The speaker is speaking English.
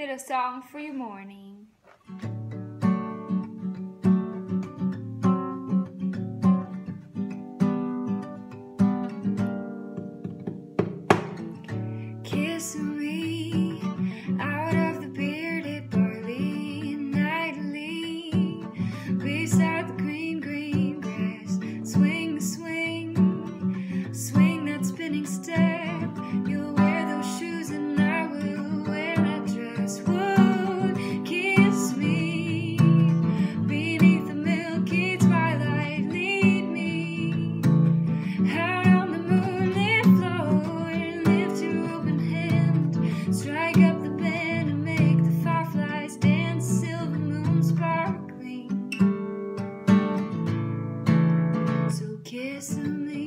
Little song for your morning. Kiss me. listen